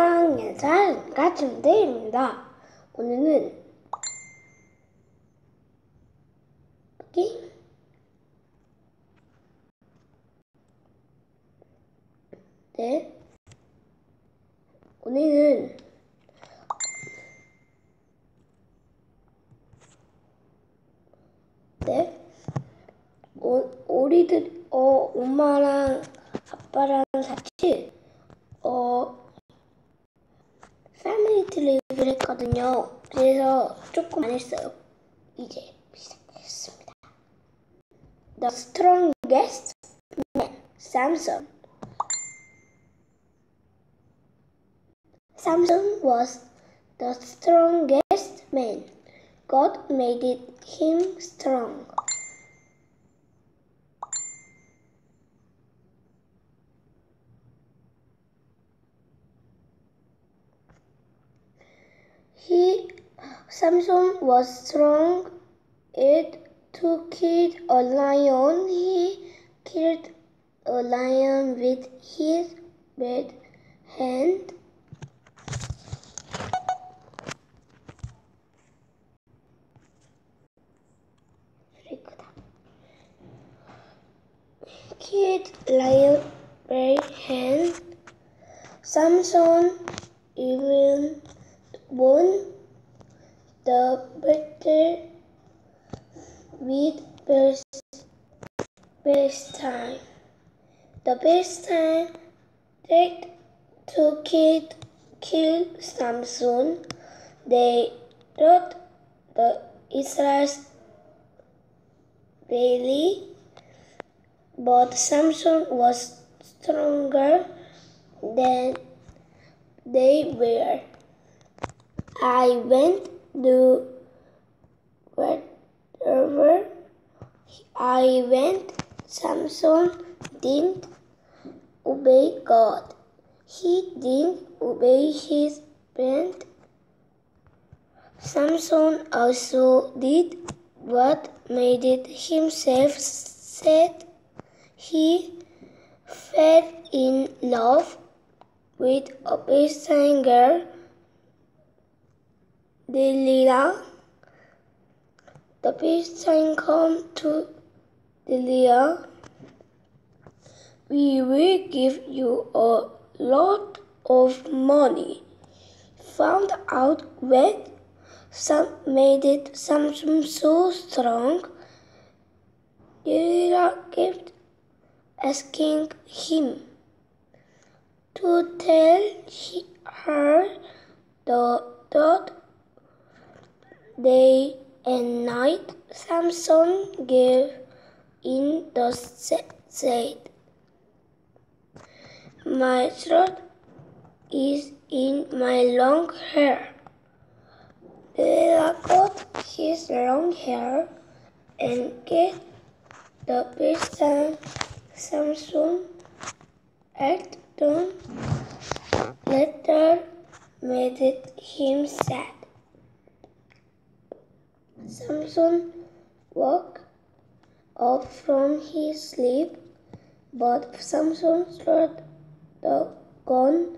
안녕, 인사는 가춘대입니다. 오늘은 여기 네. 오늘은 네. 오, 우리들 어 엄마랑 아빠랑 같이 요. 그래서 조금 안 했어요. 이제 시작했습니다. The strongest man, Samson. Samson was the strongest man. God made it him strong. He Samson was strong. It to kill a lion. He killed a lion with his bad hand. 크다. Killed lion by hand. Samson even won the battle with time. The best time take to kill, kill Samson. They brought the Israelites daily, but Samson was stronger than they were. I went to wherever I went. Samson didn't obey God. He didn't obey his parent. Samson also did what made it himself sad. He fell in love with a Philistine girl Delilah. The Philistine come to Delilah. We will give you a lot of money. Found out when some made it Samson so strong. Delilah kept asking him to tell he, her the thought day and night Samson gave in the said, My throat is in my long hair. Delilah cut his long hair and get the best Samson at done. Later made it him sad. Samson woke up from his sleep, but Samson's throat the gun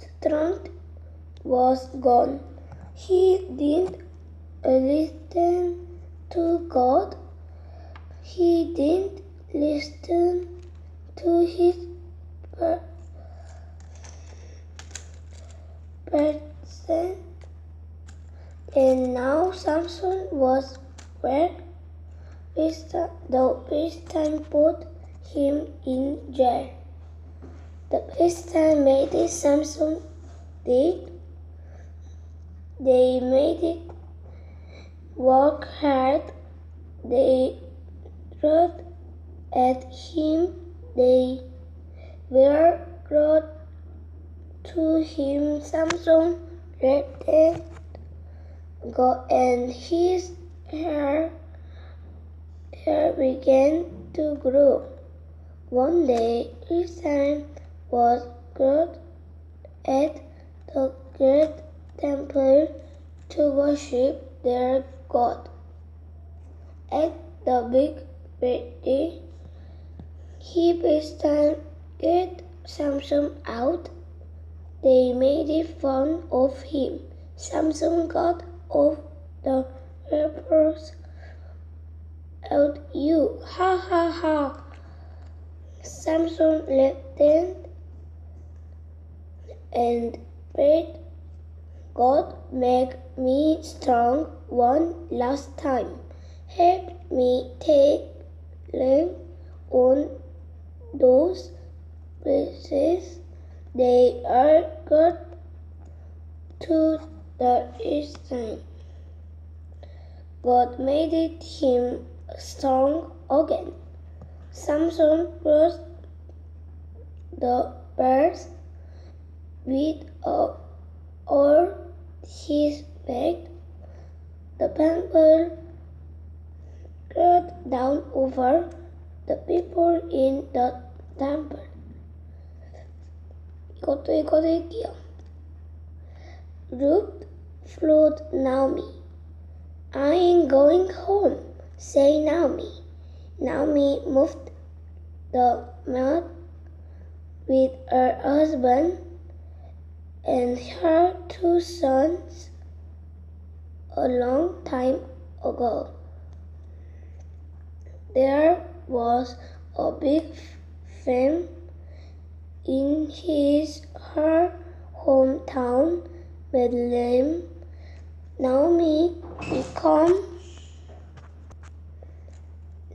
strength was gone. He didn't listen to God. He didn't listen to his person. And now Samson was where the Philistine put him in jail. The Philistine made it Samson did. They made it work hard. They wrote at him. They were brought to him. Samson read God and his hair, hair began to grow. One day, his time was brought at the great temple to worship their God. At the big birthday, he time get Samson out. They made fun of him. Samson got off the rappers out you. Ha ha ha. Samson left and prayed, God make me strong one last time. Help me take them on those places they are good to the eastern. God made it him strong again. Samson crossed the birds with a or his back. The people got down over the people in the temple. 이것도 읽어드릴게요. Ruth flowed Naomi. I am going home, say Naomi. Naomi moved the mat with her husband and her two sons a long time ago. There was a big famine in his her hometown, Bethlehem. Naomi become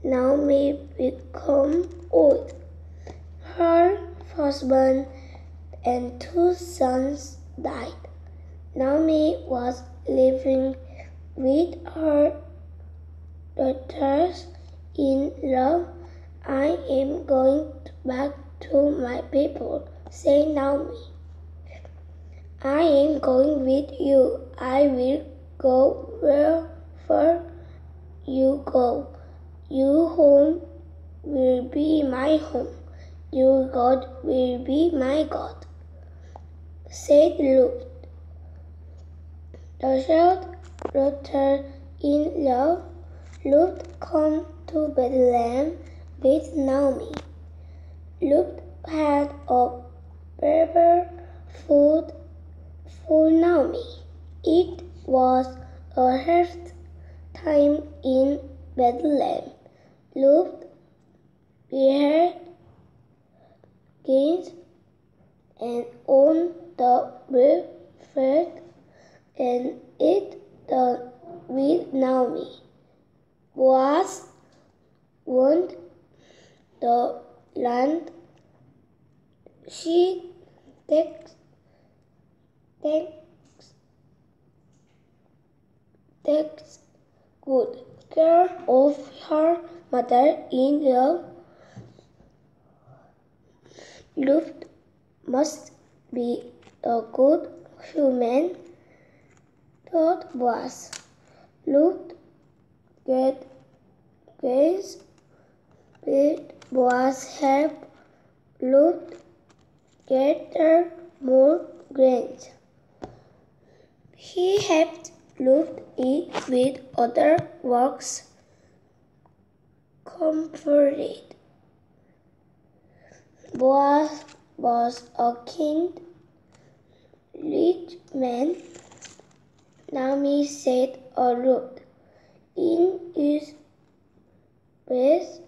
Naomi become old. Her husband and two sons died. Naomi was living with her daughters in love. I am going back to my people, say Naomi. I am going with you. I will go wherever you go. Your home will be my home. Your God will be my God. Said Lot. The child daughter in love, Lot come to Bethlehem with Naomi. Lot had a barber food for Naomi. It was a harvest time in Bethlehem. Lot beheaded gains and on the bread and ate the with Naomi. Boaz owned the land. She takes takes takes good care of her mother in the Luft must be a good human, thought was. Luft get grace, it was help Luft gather more grains. He helped Luft eat with other works comforted. Boaz was a king, rich man. Naomi said a Ruth in his place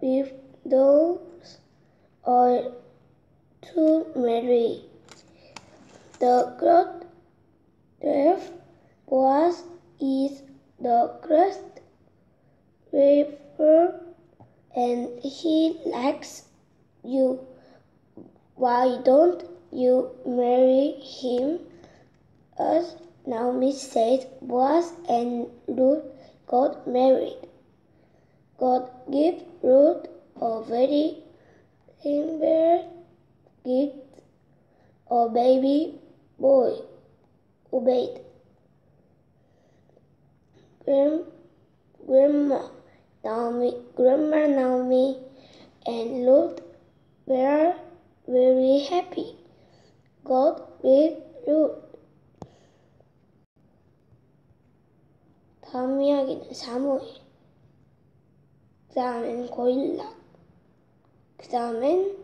with those or to marry. The God death was is the crust river and he likes you. Why don't you marry him? As Naomi said, Boaz and Ruth got married. God gave Ruth a very timber gift, a baby boy, Obed. Grand, grandma Naomi, Grandma Naomi and Ruth were very happy. God with Ruth. 다음 이야기는 사무엘. 그 다음엔 고일라. 그 다음엔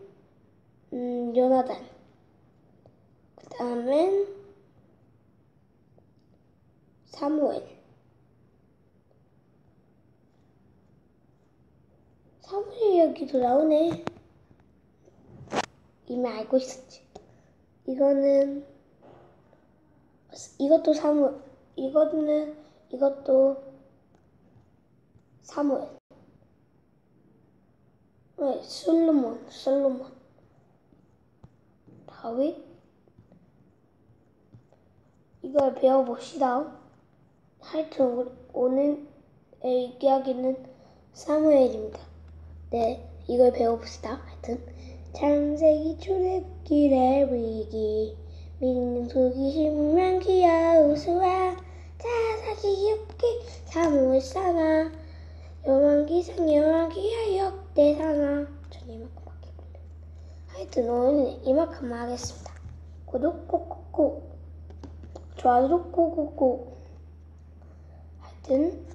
음, 요나단. 그 다음엔 사무엘. 이야기도 나오네. 이미 알고 있었지. 이거는 이것도 사무 이거는 이것도 사무엘. 네, 솔로몬, 솔로몬. 다윗. 이걸 배워봅시다. 하여튼 오늘의 이야기는 사무엘입니다. 네, 이걸 배워봅시다. 하여튼. 창세기 출애길의 위기. 민수기 신명 기야우수와 자사기 엽기 사무엘 상하 요만기상 요만기야 역대 상하 전 이만큼밖에 몰라요. 하여튼 오늘 이만큼만 하겠습니다. 구독 꾹꾹꾹. 좋아요 꾹꾹꾹. 하여튼